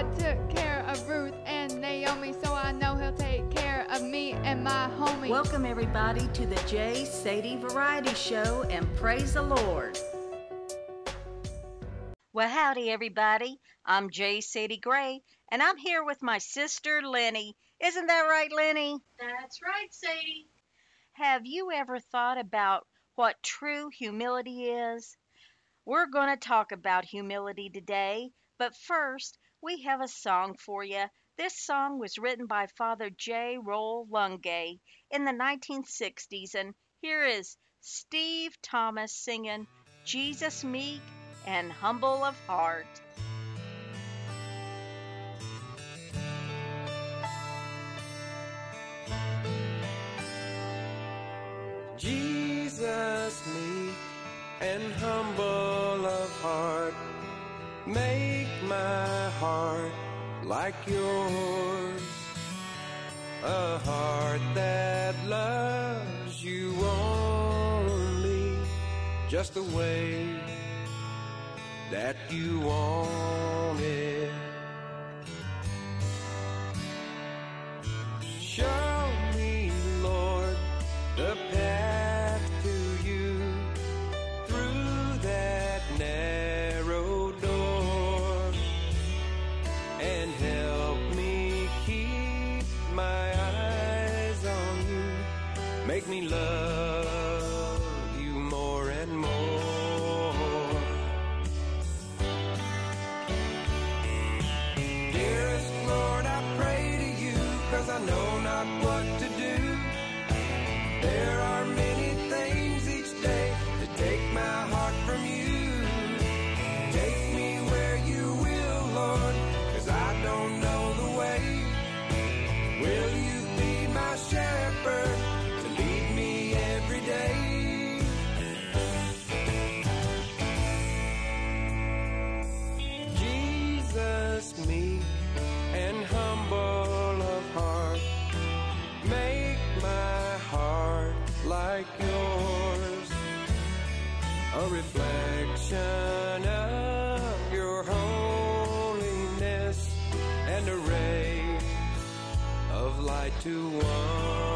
God took care of Ruth and Naomi, so I know He'll take care of me and my homie. Welcome, everybody, to the J. Sadie Variety Show and praise the Lord. Well, howdy, everybody. I'm J. Sadie Gray, and I'm here with my sister Lenny. Isn't that right, Lenny? That's right, Sadie. Have you ever thought about what true humility is? We're going to talk about humility today, but first, we have a song for you. This song was written by Father J. Roll Lungay in the 1960s, and here is Steve Thomas singing Jesus Meek and Humble of Heart. Jesus meek and humble of heart, make my heart like yours. A heart that loves you only, just the way that you want yours, a reflection of your holiness and a ray of light to one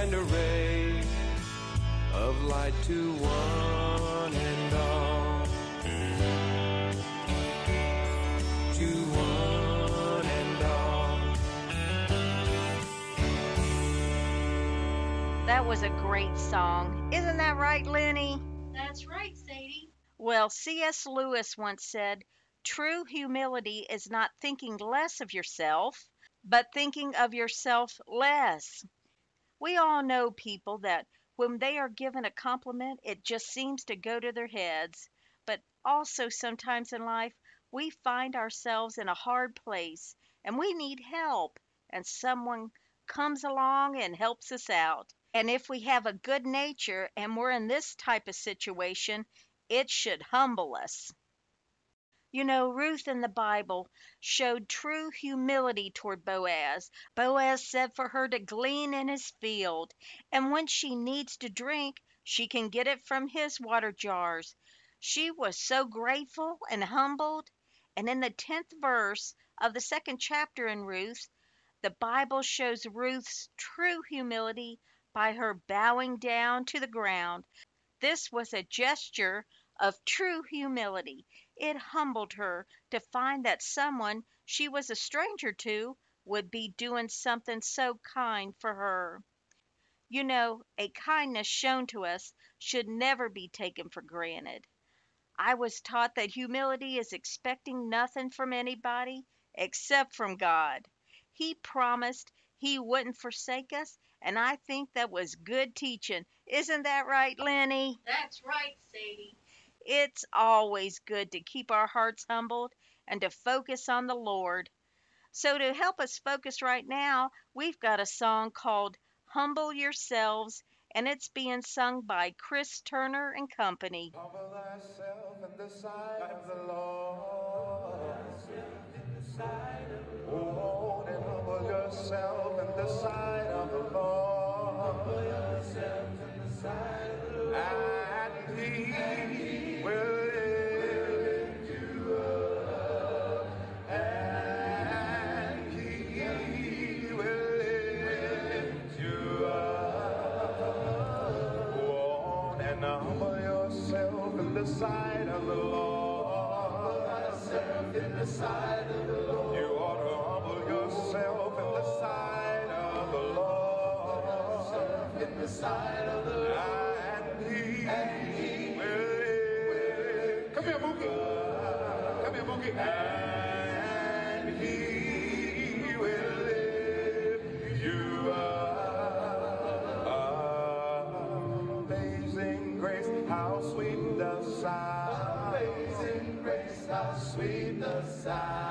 and a ray of light to one and all. To one and all. That was a great song. Isn't that right, Lenny? That's right, Sadie. Well, C.S. Lewis once said, True humility is not thinking less of yourself, but thinking of yourself less. We all know people that when they are given a compliment, it just seems to go to their heads. But also, sometimes in life, we find ourselves in a hard place and we need help, and someone comes along and helps us out. And if we have a good nature and we're in this type of situation, it should humble us. You know, Ruth in the Bible showed true humility toward Boaz. Boaz said for her to glean in his field, and when she needs to drink, she can get it from his water jars. She was so grateful and humbled, And in the 10th verse of the second chapter in Ruth, the Bible shows Ruth's true humility by her bowing down to the ground. This was a gesture of true humility. It humbled her to find that someone she was a stranger to would be doing something so kind for her. You know, a kindness shown to us should never be taken for granted. I was taught that humility is expecting nothing from anybody except from God. He promised He wouldn't forsake us, and I think that was good teaching. Isn't that right, Lenny? That's right, Sadie. It's always good to keep our hearts humbled and to focus on the Lord. So, to help us focus right now, we've got a song called Humble Yourselves, and it's being sung by Chris Turner and Company. Humble thyself in the sight of the Lord. Oh, and humble yourself in the sight of the Lord. And sight of the Lord. in the sight of the Lord. Grace, how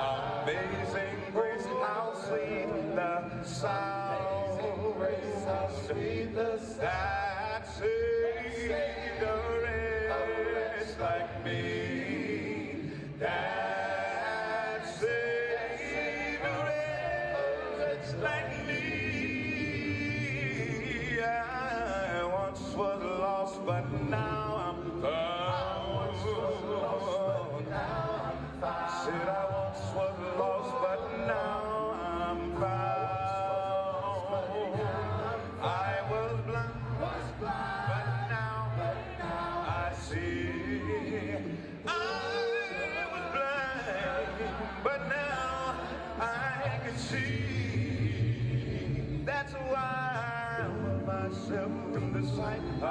myself in the sight. I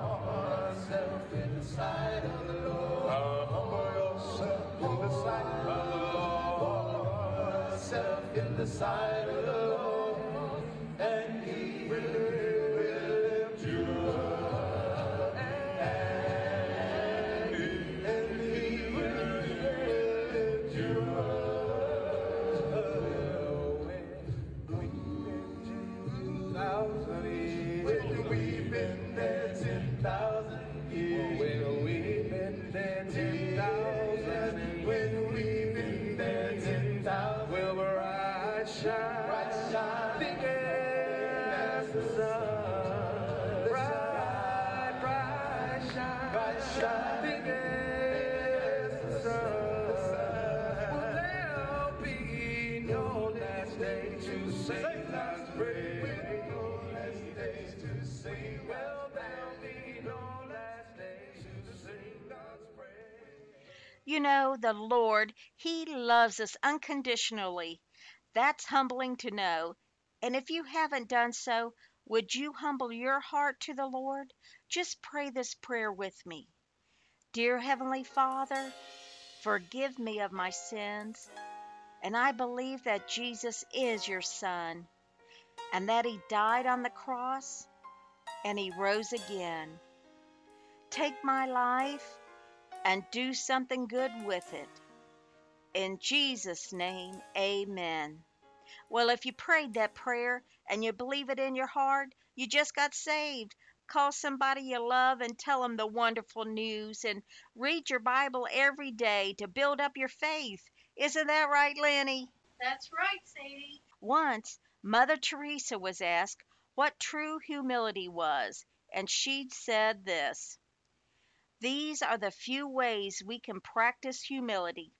humble myself in the sight of the Lord. humble yourself in the sight of the Lord. Yourself in the sight of the Lord, up. When You know, the Lord, He loves us unconditionally. That's humbling to know. And if you haven't done so, would you humble your heart to the Lord? Just pray this prayer with me. Dear Heavenly Father, forgive me of my sins, and I believe that Jesus is your Son, and that He died on the cross and He rose again. Take my life and do something good with it. In Jesus' name, amen. Well, if you prayed that prayer and you believe it in your heart, you just got saved. Call somebody you love and tell them the wonderful news and read your Bible every day to build up your faith. Isn't that right, Lenny? That's right, Sadie. Once, Mother Teresa was asked what true humility was, and she said this These are the few ways we can practice humility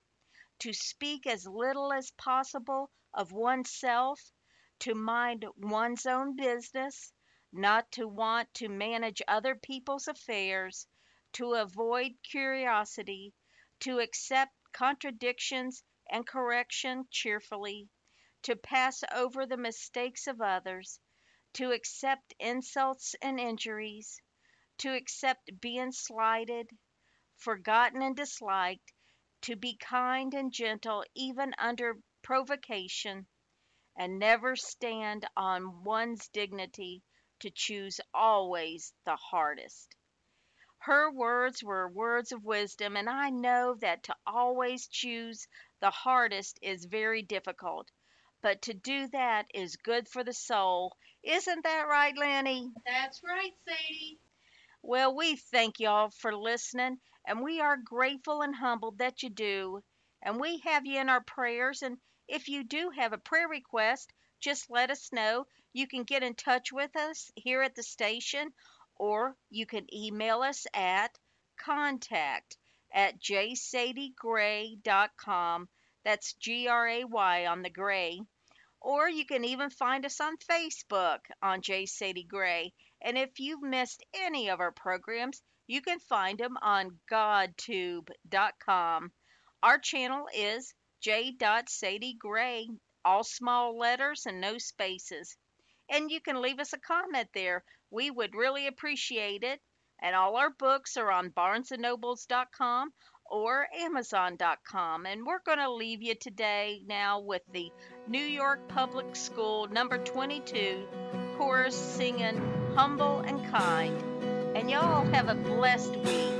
to speak as little as possible of oneself, to mind one's own business, not to want to manage other people's affairs, to avoid curiosity, to accept contradictions and correction cheerfully, to pass over the mistakes of others, to accept insults and injuries, to accept being slighted, forgotten and disliked, to be kind and gentle even under provocation, and never stand on one's dignity to choose always the hardest. Her words were words of wisdom, and I know that to always choose the hardest is very difficult. But to do that is good for the soul. Isn't that right, Lenny? That's right, Sadie. Well, we thank y'all for listening, and we are grateful and humbled that you do. And we have you in our prayers. And if you do have a prayer request, just let us know. You can get in touch with us here at the station, or you can email us at contact at jsadiegray.com. That's G R A Y on the gray. Or you can even find us on Facebook on J. Sadie Gray. And if you've missed any of our programs, you can find them on godtube.com. Our channel is J. Sadie Gray, all small letters and no spaces. And you can leave us a comment there. We would really appreciate it. And all our books are on barnesandnobles.com or amazon.com. And we're going to leave you today now with the New York Public School number 22 chorus singing Humble and Kind. And y'all have a blessed week.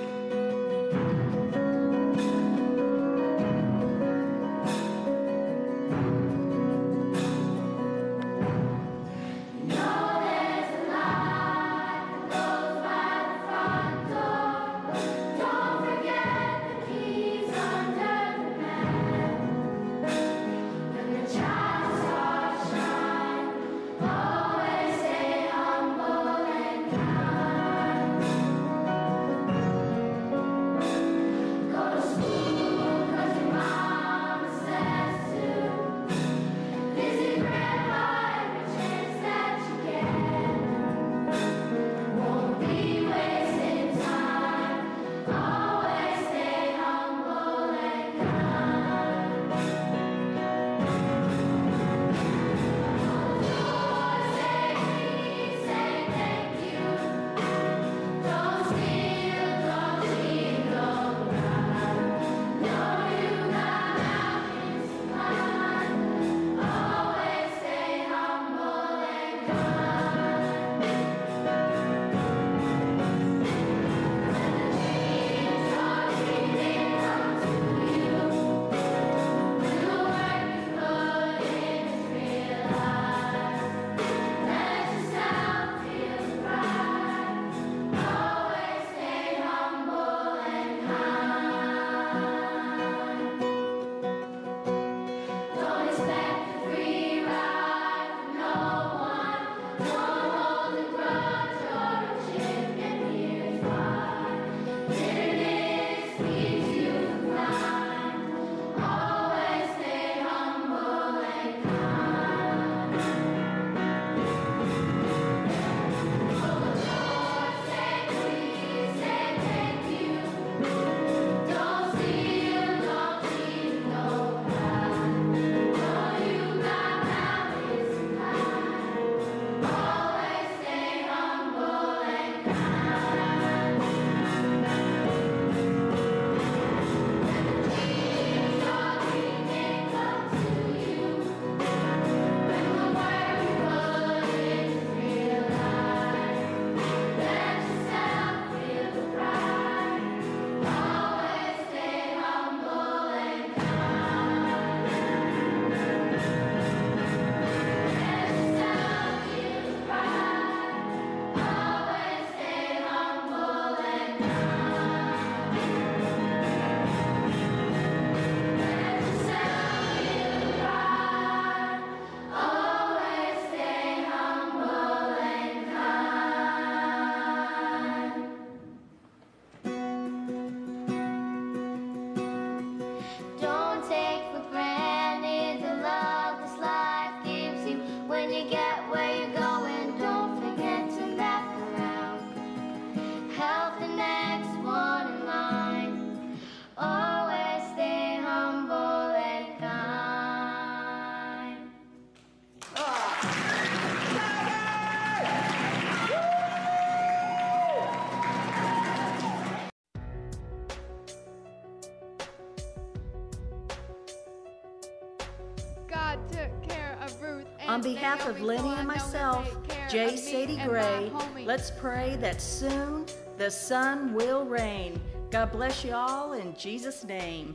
Behalf of Lenny and myself, J. Sadie Gray, let's pray that soon the sun will reign. God bless you all in Jesus' name.